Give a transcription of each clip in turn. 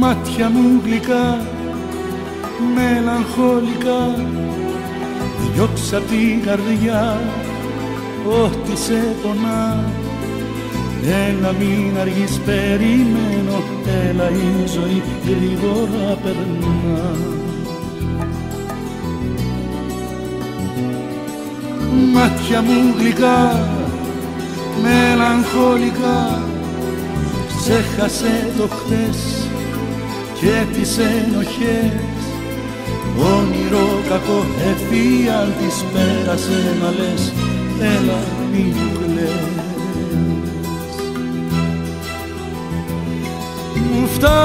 Μάτια μου γλυκά, μελαγχολικά. Διώξα την καρδιά, ό,τι σε πονά. Έλα μην αργείς περιμένω, έλα η ζωή γρήγορα περνά. Μάτια μου γλυκά, μελαγχολικά. Ξέχασε το χτες και τις ενοχές. Όνειρο κακό εφιάλτης πέρασε να λες Έλα μη κλαις Μου φτάνει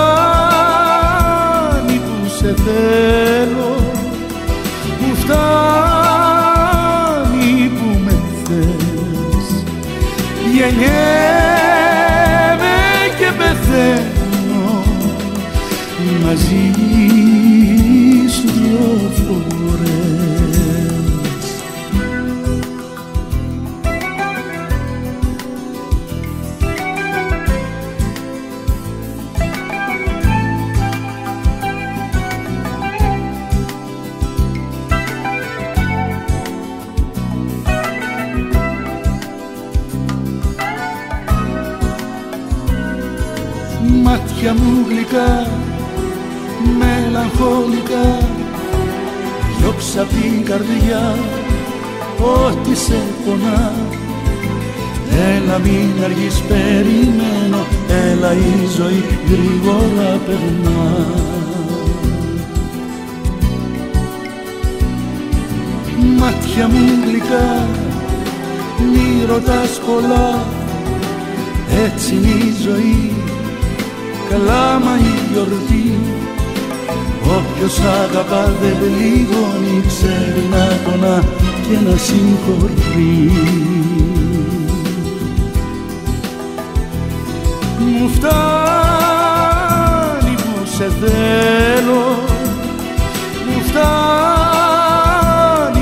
που σε θέλω Μου φτάνει που με θες. Γεννιέμαι και πεθαίνω μαζί σου δυο φορές. Μάτια μου γλυκά, μελαγχολικά Διώξα την καρδιά, ό,τι σε πονά. Έλα μην αργείς περιμένω, έλα η ζωή γρήγορα περνά. Μάτια μου γλυκά, μη ρωτάς πολλά έτσι είναι η ζωή. Καλά μα η γιορτή Όποιος αγαπά δεν πληγώνει ξέρει να πονά και να συγχωρεί. Μου φτάνει που σε θέλω Μου φτάνει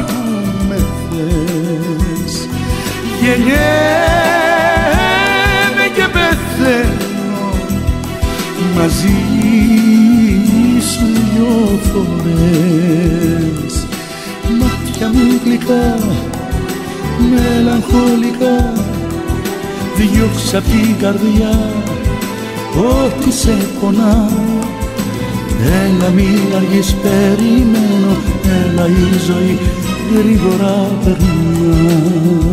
που με θες. Γεννιέμαι και πεθαίνω μαζί σου δυο φορές Μάτια μου γλυκά, μελαγχολικά Διώξα απ' την καρδιά ό,τι σε πονά. Έλα μην αργείς περιμένω, έλα η ζωή γρήγορα περνά